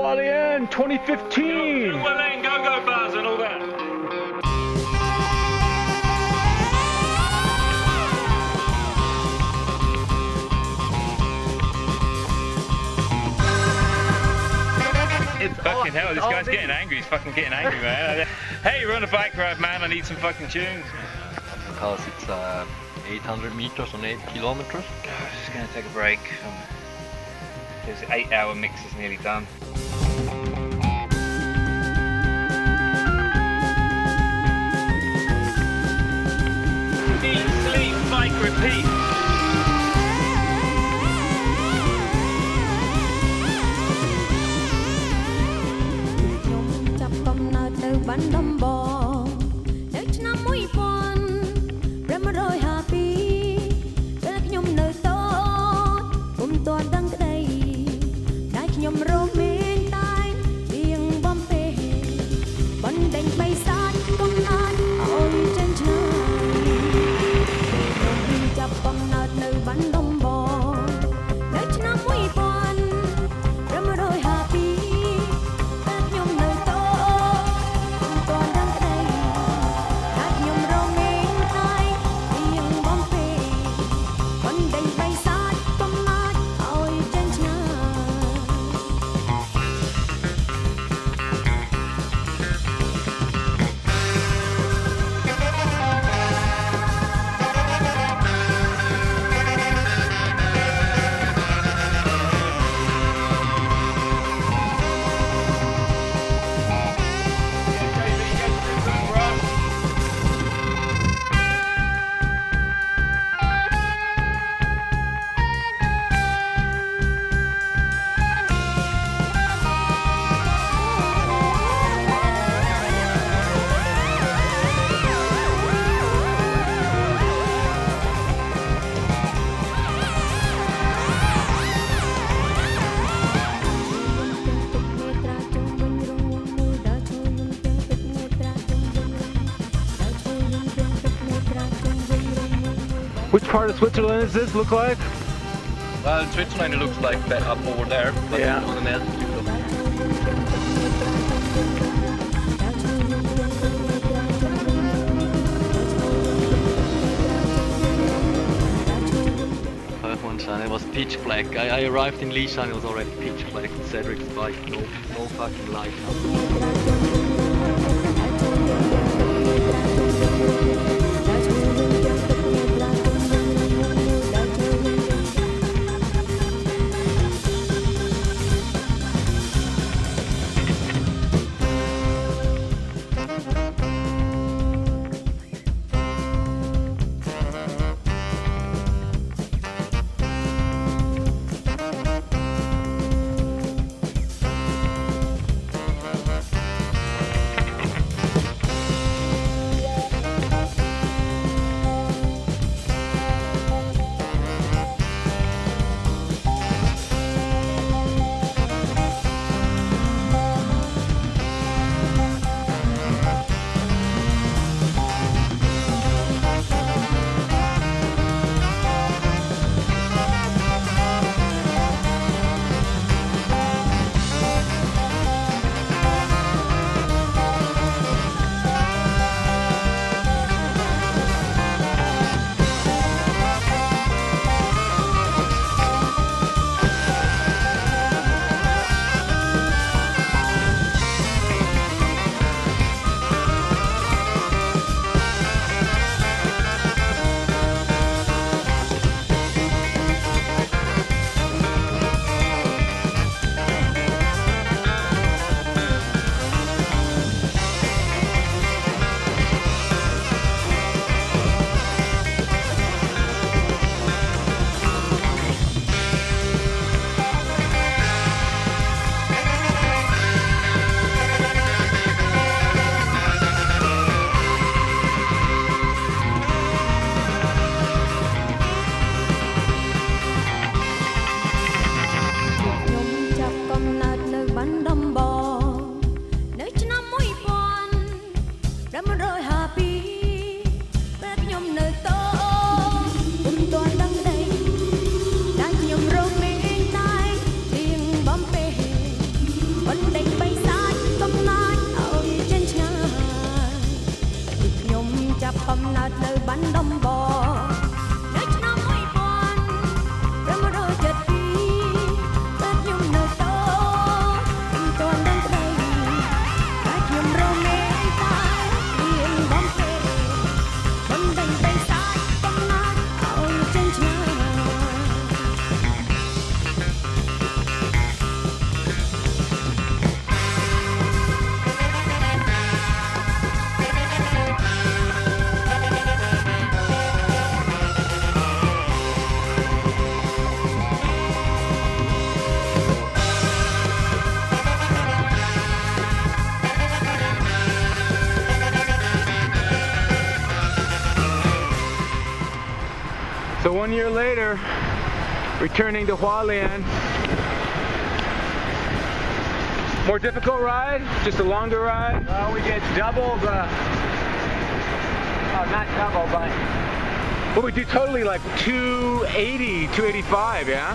Hualien 2015. Hualien go-go bars and all that. It's Fucking hell, this guy's getting angry. He's fucking getting angry, man. hey, we're on a bike ride, man. I need some fucking tunes. because it's uh, 800 meters on 8 kilometers. Just gonna take a break. Um, This eight-hour mix is nearly done. Sleep, bike, repeat. Which part of Switzerland does this look like? Well, Switzerland looks like that up over there, but Yeah. on an altitude of Five one sun, it was pitch black. I, I arrived in Lishan, it was already pitch black. Cedric's bike, no, no fucking light. Later, returning to Hualien. More difficult ride? Just a longer ride? Well, we did double the, oh, not double, but Well, we do totally like 280, 285, yeah?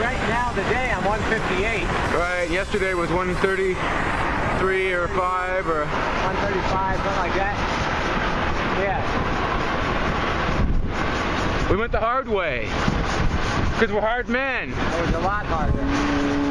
right now today I'm 158, Right, yesterday was 133 or 5 or... 135, something like that. Yeah. We went the hard way. Because we're hard men. It was a lot harder.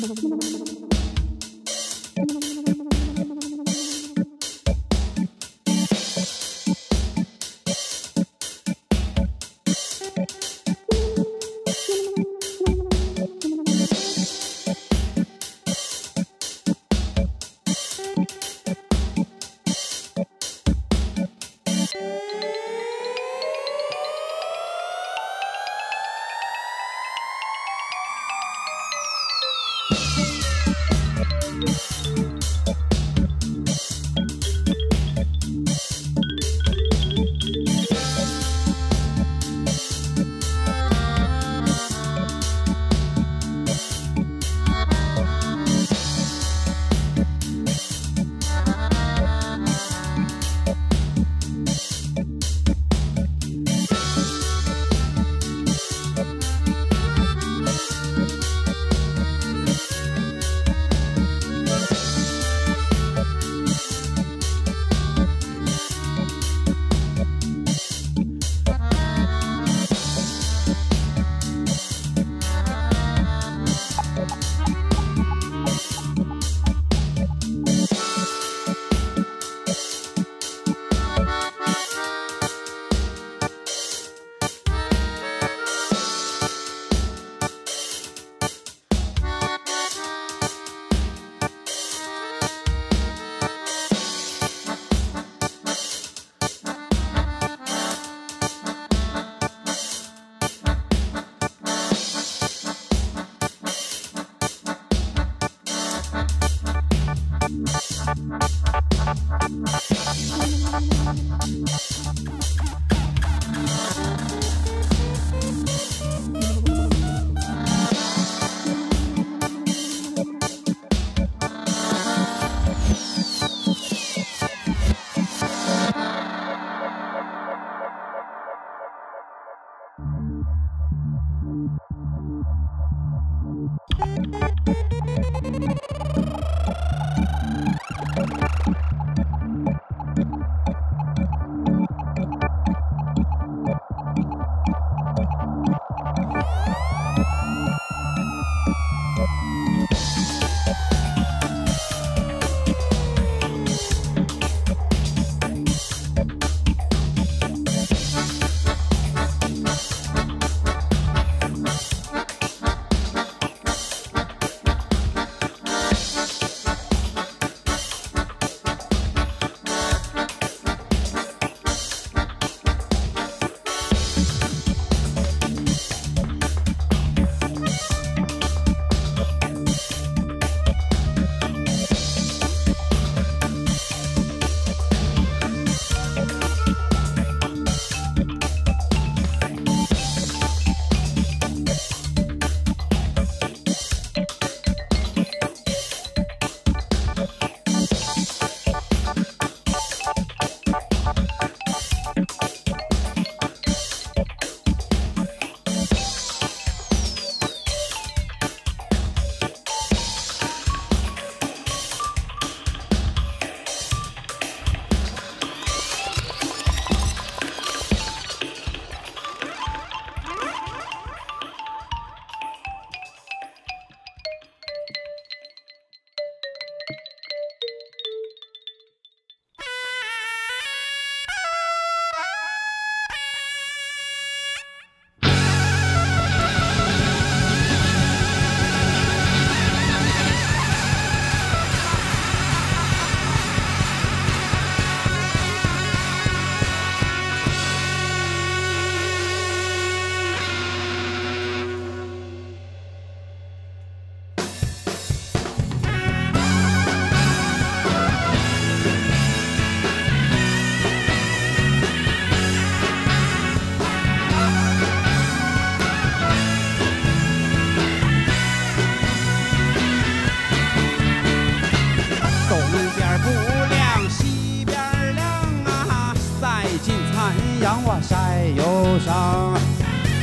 なるほど。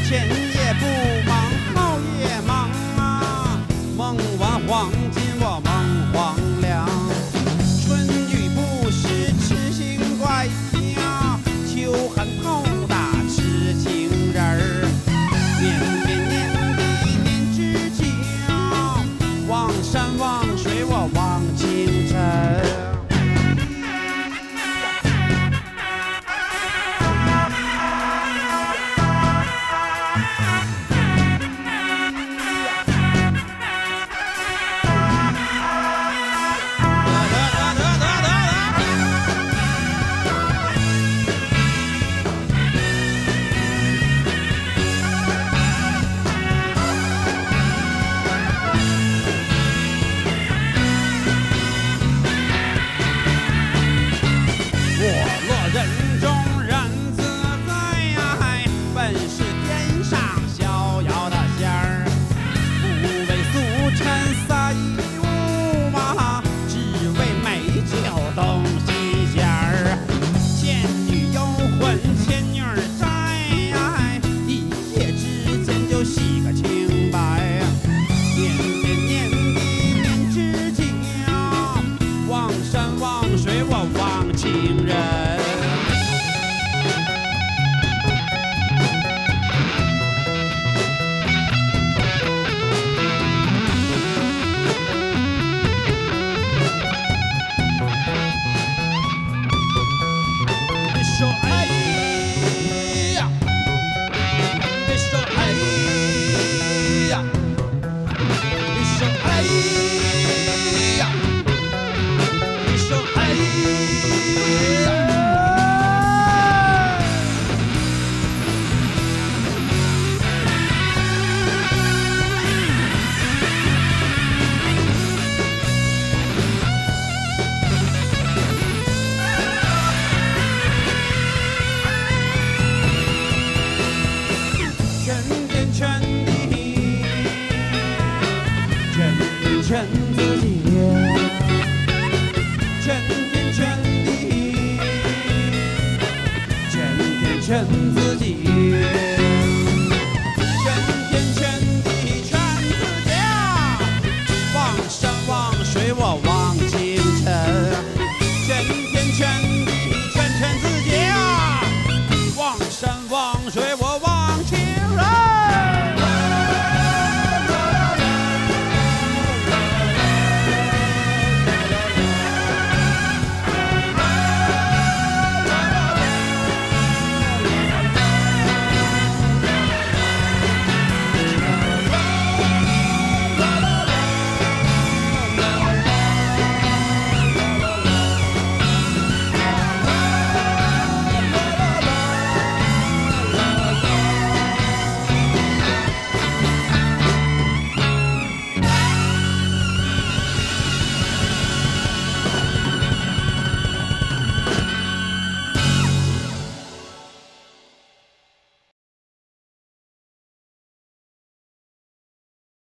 钱也不忙，intentions